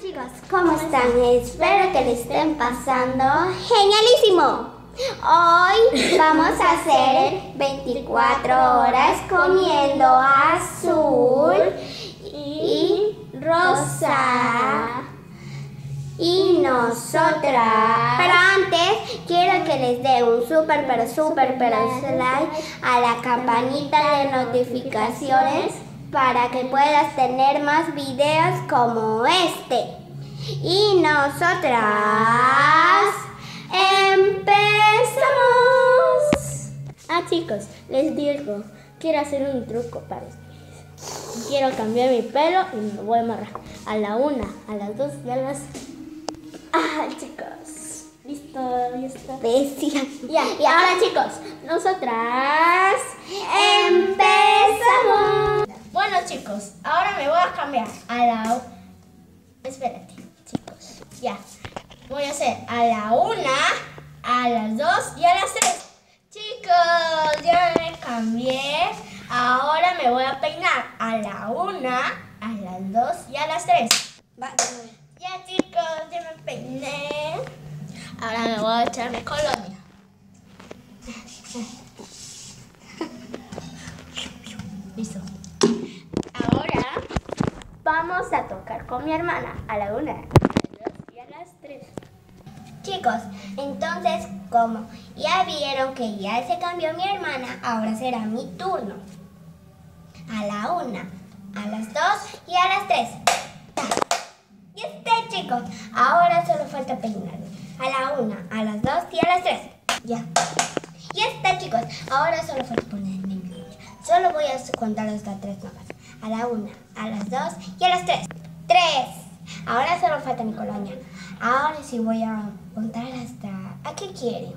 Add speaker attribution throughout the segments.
Speaker 1: chicos, ¿cómo están? Espero que le estén pasando genialísimo. Hoy vamos a hacer 24 horas comiendo azul y rosa. Y nosotras. Pero antes quiero que les dé un súper, pero súper, pero like a la campanita de notificaciones para que puedas tener más videos como este. Y nosotras empezamos.
Speaker 2: Ah chicos, les digo, quiero hacer un truco para ustedes. Quiero cambiar mi pelo y me voy a amarrar a la una, a las dos y a las... Ah chicos, listo, está.
Speaker 1: Bestia.
Speaker 2: Ya, y ahora chicos, nosotras empezamos. Bueno chicos, ahora me voy a cambiar a la... Espérate, chicos, ya. Voy a hacer a la una, a las dos y a las tres. Chicos, ya me cambié. Ahora me voy a peinar a la una, a las dos y a las tres. Ya chicos, ya me peiné. Ahora me voy a echar mi colonia. Listo. Ahora vamos a tocar con mi hermana a la una, a las dos y a las tres.
Speaker 1: Chicos, entonces como ya vieron que ya se cambió mi hermana, ahora será mi turno. A la una, a las dos y a las tres. Y este chicos, ahora solo falta peinarme. A la una, a las dos y a las tres. Ya. Y está chicos, ahora solo falta ponerme en. Solo voy a contar hasta tres nomás. A la una, a las dos y a las tres. Tres. Ahora solo falta mi colonia. Ahora sí voy a contar hasta... ¿A qué quieren?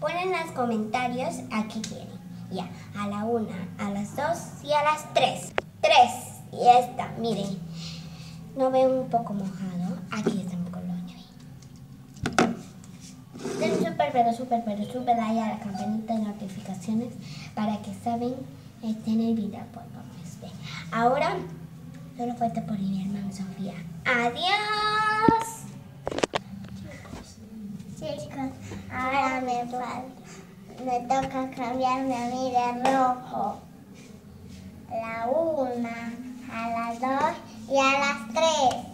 Speaker 1: Ponen en los comentarios a qué quieren. Ya, a la una, a las dos y a las tres. Tres. Y esta, miren. ¿No ven un poco mojado? Aquí está mi colonia. Den súper, pero súper, pero súper like a la campanita de notificaciones para que saben estén en el video por este. Ahora solo falta por mi hermana Sofía. ¡Adiós! Chicos, ahora me falta. Me toca cambiarme a mí de rojo. La una, a las dos y a las tres.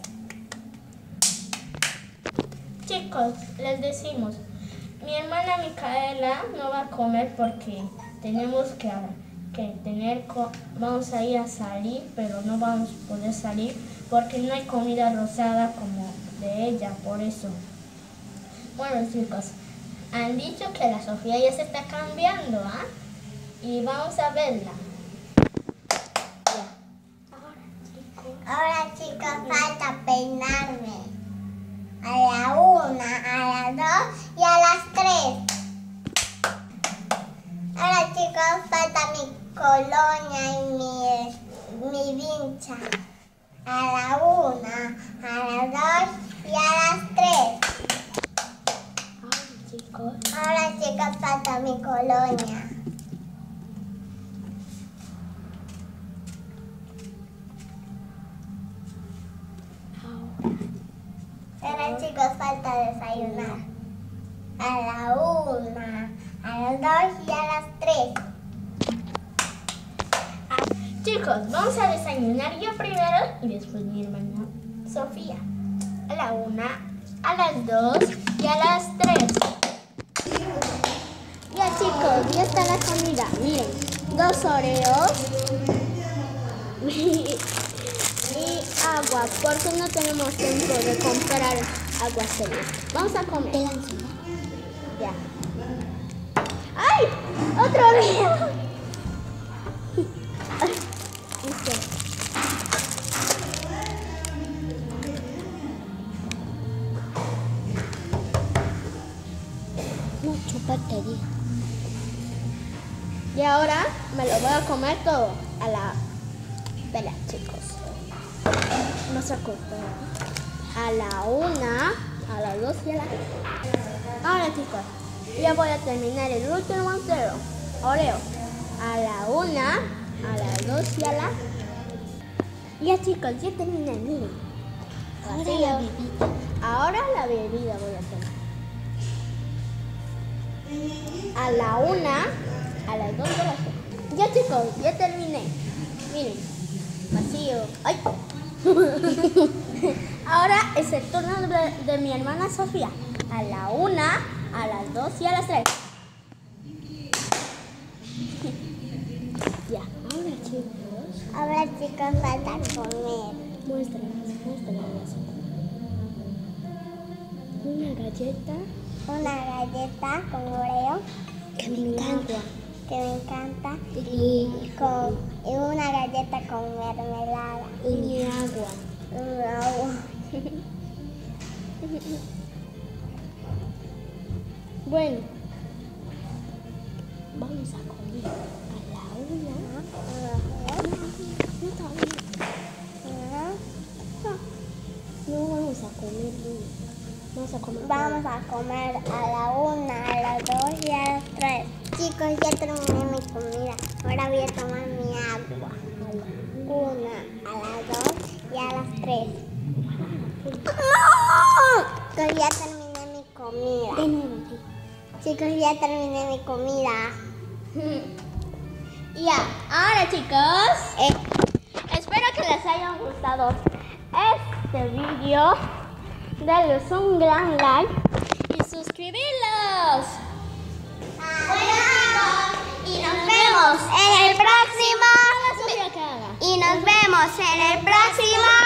Speaker 2: Chicos, les decimos, mi hermana Micaela no va a comer porque tenemos que, que tener, vamos a ir a salir, pero no vamos a poder salir porque no hay comida rosada como de ella, por eso. Bueno chicos, han dicho que la Sofía ya se está cambiando, ¿ah? Y vamos a verla. Ahora chicos,
Speaker 1: falta peinarme. A la una, a las dos y a las tres. Ahora chicos, falta mi colonia y mi, mi vincha. A la una, a las dos y a las tres.
Speaker 2: Ahora chicos.
Speaker 1: Ahora chicos, falta mi colonia. Ahora chicos, falta desayunar. A la una, a las dos y a las tres.
Speaker 2: Chicos, vamos a desayunar yo primero y después mi hermana Sofía. A la una, a las dos y a las tres. Ya chicos, ya está la comida. Miren, dos oreos y, y agua, porque no tenemos tiempo de comprar agua seria. Vamos a comer. Ya. ¡Ay! ¡Otro oreo! Y ahora me lo voy a comer todo a la... Espera, chicos. No se cortó. A la una, a las dos y a la... Ahora, chicos, ya voy a terminar el último entero. Oreo. A la una, a las dos y a la... Ya chicos, ya terminé, miren. Ahora la bebida. Ahora la bebida voy a tomar. A la una, a las dos de la tarde. Ya chicos, ya terminé. Miren, vacío. ¡Ay! Ahora es el turno de, de mi hermana Sofía. A la una, a las dos y a las tres. Ya, ahora chicos.
Speaker 3: Ahora chicos, falta comer.
Speaker 2: Muéstranos, muéstranos. Una galleta
Speaker 3: Una galleta con oreo
Speaker 2: que me encanta.
Speaker 3: Que me encanta
Speaker 2: Y,
Speaker 3: con, y una galleta con mermelada
Speaker 2: y mi agua.
Speaker 3: y agua.
Speaker 2: Bueno, vamos a comer a la una. No, todavía no vamos a comer. Vamos a comer.
Speaker 3: Vamos a comer a la una, a las dos y a las tres. Chicos, ya terminé mi comida. Ahora voy a tomar mi agua. Una, a las dos y a las tres. ¡No! Chicos, ya terminé mi comida.
Speaker 2: De nuevo, sí.
Speaker 3: Chicos, ya terminé mi comida.
Speaker 2: Ya, ahora chicos,
Speaker 3: Eh,
Speaker 2: espero que les haya gustado este vídeo. Denles un gran like y suscribirlos.
Speaker 3: Y nos vemos en el próximo. Y nos vemos en el próximo